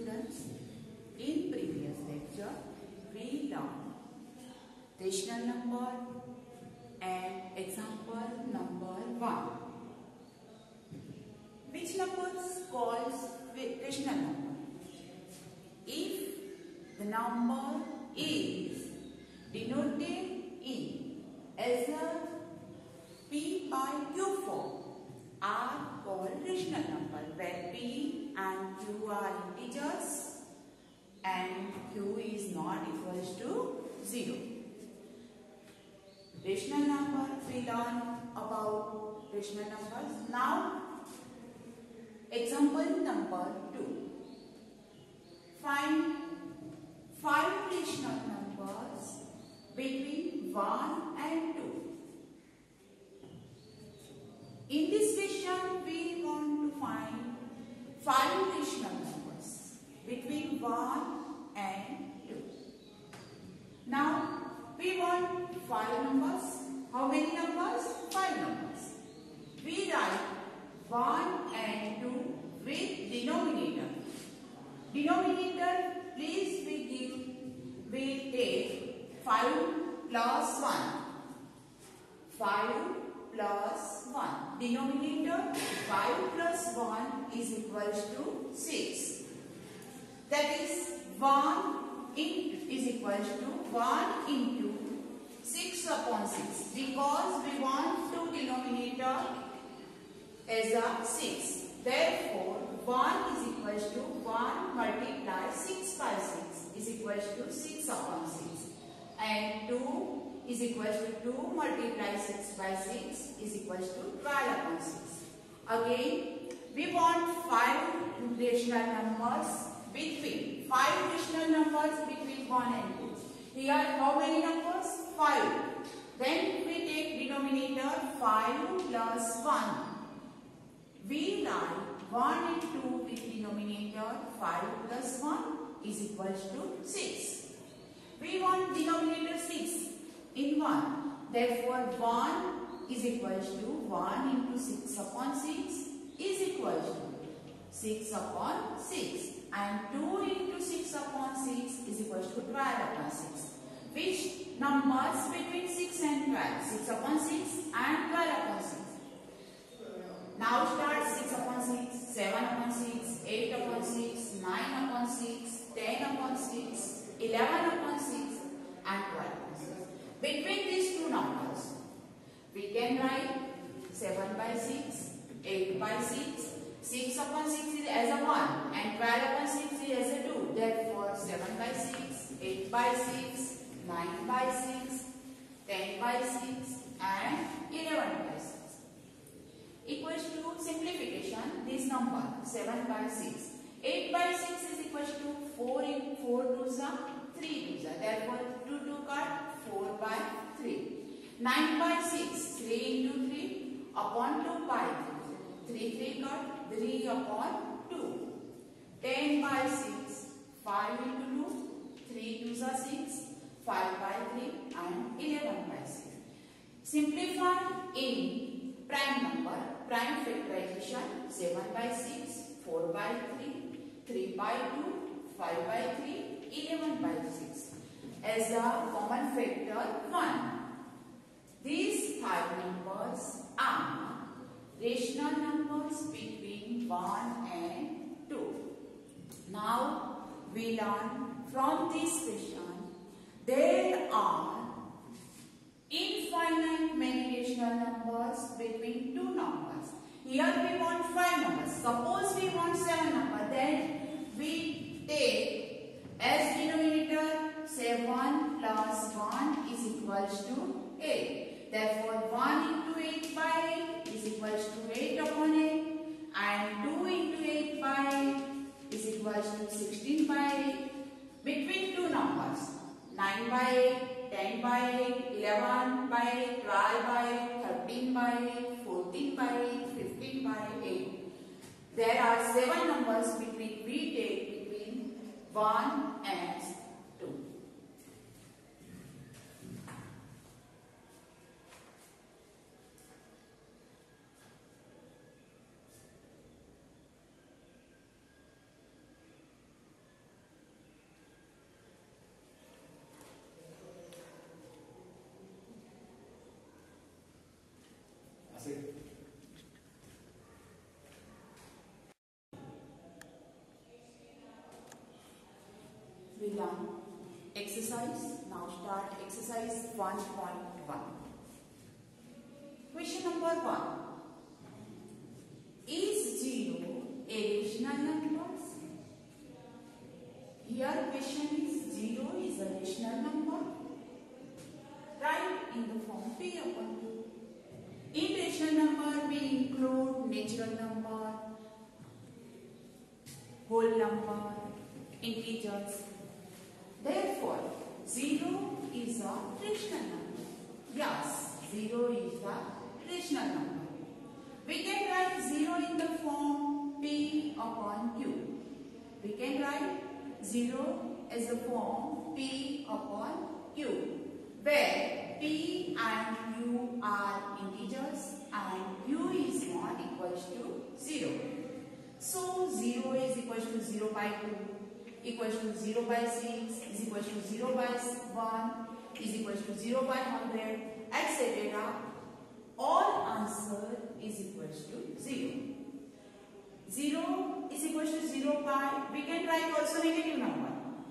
Students, in previous lecture, we learned rational number and example number 1. Which numbers calls rational number? If the number is denoted in as a p by q form are called rational number where p and q are integers and q is not equals to 0. Rational number we learn about rational numbers. Now example number 2. Find five rational numbers between 1 and 2. In this question, we want to find five rational numbers between 1 and 2. Now, we want five numbers. How many numbers? Five numbers. We write 1 and 2 with denominator. Denominator, please we give, we take 5 plus 1. 5 plus 1. Denominator 5 plus 1 is equals to 6. That is 1 in, is equals to 1 into 6 upon 6 because we want to denominator as a 6. Therefore, 1 is equals to 1 multiply 6 by 6 is equals to 6 upon 6 and 2 is equals to 2 multiply 6 by 6 is equals to 12 upon 6. Again, we want 5 rational numbers between 5 rational numbers between 1 and 2. Here how many numbers? 5. Then we take denominator 5 plus 1. We write 1 and 2 with denominator 5 plus 1 is equals to 6. We want denominator 6 in 1. Therefore, 1 is equals to 1 into 6 upon 6 is equals to 6 upon 6 and 2 into 6 upon 6 is equals to 12 upon 6. Which numbers between 6 and 12? 6 upon 6 and 12 upon 6. Now start 6 upon 6, 7 upon 6, 8 upon 6, 9 upon 6, 10 upon 6, 11 upon 6 and 12 upon 6. Between these two numbers, we can write 7 by 6, 8 by 6, 6 upon 6 is as a 1 and 12 upon 6 is as a 2. Therefore, 7 by 6, 8 by 6, 9 by 6, 10 by 6 and 11 by 6. Equals to simplification, this number 7 by 6. 8 by 6 is equals to 4 in 4 to the 3 to the. Therefore, 2 to cut 4 by 3. 9 by 6, 3 into 3 upon 2 by 3. 3 3 cut 3 upon 2. 10 by 6, 5 into 2, 3 to the 6, 5 by 3 and 11 by 6. Simplify in prime number, prime factorization 7 by 6, 4 by 3, 3 by 2, 5 by 3, 11 by 6 as a common factor 1. These five numbers are rational numbers between 1 and 2. Now we learn from this question there are infinite many rational numbers between two numbers. Here we want five numbers. Suppose we want seven numbers. Then we take as denominator 7 plus 1 is equals to 8. Therefore 1 into 8 by 8 is equals to 8 upon 8 and 2 into 8 by 8 is equals to 16 by 8. Between two numbers 9 by 8, 10 by 8, 11 by 8, 12 by 8, 13 by 8, 14 by 8, 15 by 8. There are seven numbers between we take between 1 and 2. Sit. Learn exercise. Now start exercise 1.1. Question number 1. Is 0 a rational number? Here question is 0 is a rational number. Write in the form P upon Q. In rational number we include natural number, whole number, integers. Therefore, 0 is a rational number. Yes, 0 is a rational number. We can write 0 in the form P upon Q. We can write 0 as the form P upon Q, where P and Q are integers and Q is not equal to 0. So 0 is equal to 0 by 2, equals to 0 by 6, is equals to 0 by 1, is equals to 0 by 100, etc. All answer is equals to 0. 0 is equals to 0 by, we can write also negative number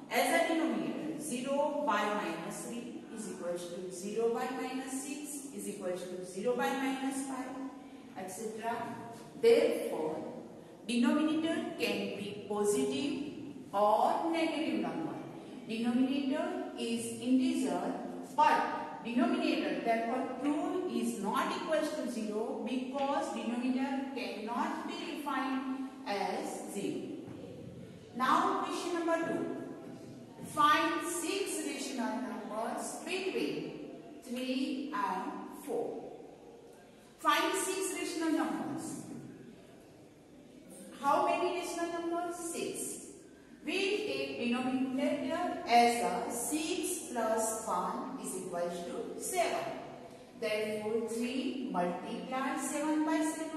as a denominator. 0 by minus 3 is equals to 0 by minus 6 is equals to 0 by minus 5 etc. Therefore, denominator can be positive or negative number. Denominator is integer but denominator therefore rule is not equal to 0 because denominator cannot be defined as 0. Now question number 2. Find 6 rational numbers between 3 and 4. Find 6 rational numbers. How many rational numbers? 6. We take denominator as a 6 plus 1 is equals to 7. Therefore 3 multiply 7 by 7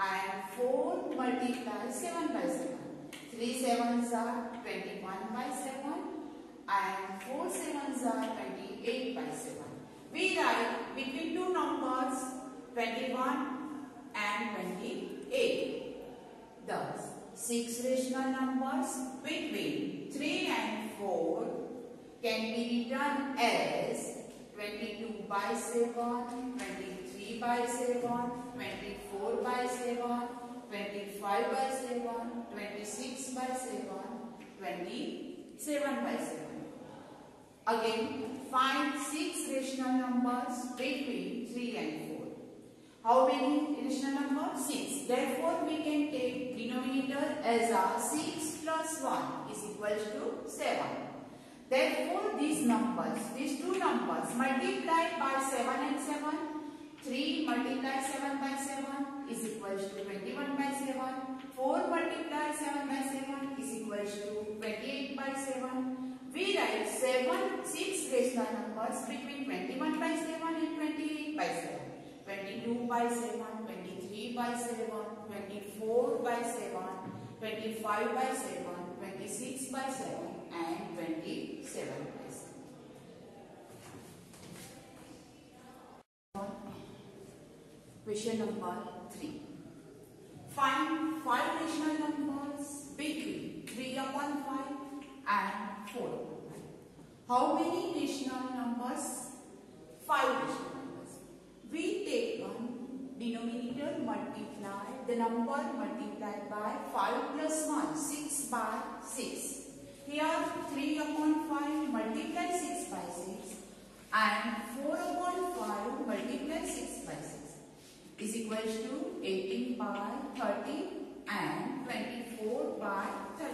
and 4 multiply 7 by 7. 3 sevens are 21 by 7 and 4 sevens are 28 by 7. We write between two numbers 21 and 28. Thus, 6 rational numbers between 3 and 4 can be written as 22 by 7, 23 by 7, 24 by 7, 25 by 7, 26 by 7, 27 by 7. Again, find 6 rational numbers between 3 and 4. How many rational numbers? 6. Therefore, we can denominator as a 6 plus 1 is equals to 7. Therefore, these numbers, these two numbers multiplied by 7 and 7, 3 multiplied 7 by 7 is equals to 21 by 7, 4 multiplied 7 by 7 is equals to 28 by 7. We write 7, 6 rational numbers between 21 by 7 and 28 by 7. 22 by 7, 23 by 7, 24 by 7, 25 by 7, 26 by 7 and 27 by 7. Question number 3. Find 5 rational numbers between 3 upon 5 and 4 upon 5. How many rational numbers? 5 rational numbers. We take one multiply the number multiplied by 5 plus 1 6 by 6. Here 3 upon 5 multiply 6 by 6 and 4 upon 5 multiply 6 by 6 is equals to 18 by 30 and 24 by 30.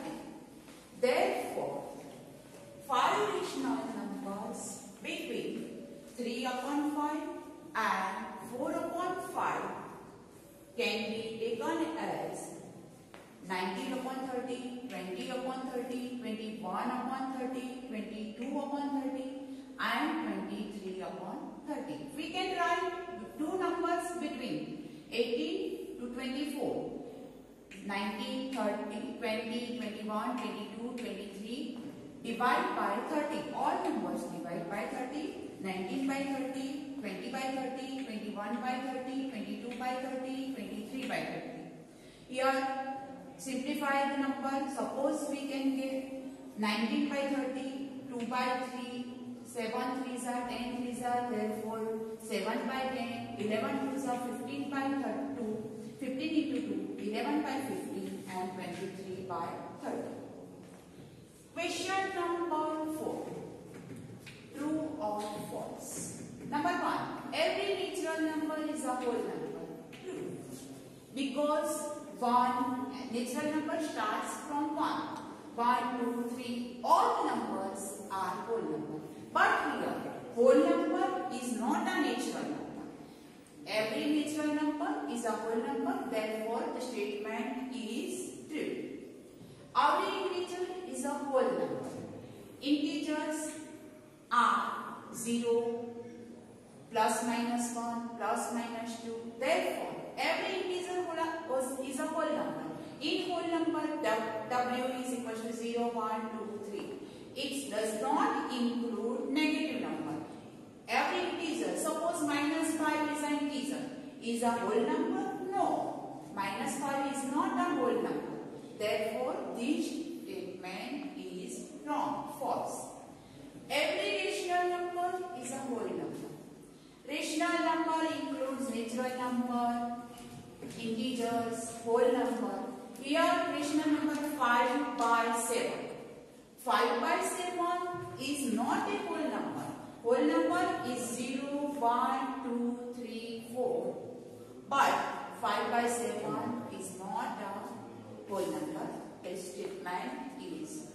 Therefore, 5 rational numbers between 3 upon 5 and 4 upon 5 can be taken as 19 upon 30, 20 upon 30, 21 upon 30, 22 upon 30 and 23 upon 30. We can write two numbers between 18 to 24. 19, 30, 20, 21, 22, 23 divide by 30. All numbers divide by 30. 19 by 30, 20 by 30, 21 by 30, by 30, 23 by 30. Here, simplify the number. Suppose we can get 19 by 30, 2 by 3, 7 3s are 10 3s are therefore 7 by 10, 11 2s are 15 by 32, 15 into 2, 11 by 15 and 23 by 30. Question number 4. True or false? Number 1. Every natural number is a whole number. True. Because 1 natural number starts from 1. 1, 2, 3. All numbers are whole number. But here, whole number is not a natural number. Every natural number is a whole number. Therefore, the statement is true. Every integer is a whole number. Integers are 0, plus minus 1, plus minus 2. Therefore, every integer is a whole number. In whole number, w is equal to 0, 1, 2, 3. It does not include negative number. Every integer, suppose minus 5 is an integer. Is a whole number? No. Minus 5 is not a whole number. Therefore, this statement is wrong, false. Every rational number is a whole number. Rational number includes natural number, integers, whole number. Here, rational number 5 by 7. 5 by 7 is not a whole number. Whole number is 0, 1, 2, 3, 4. But 5 by 7 is not a whole number. The statement is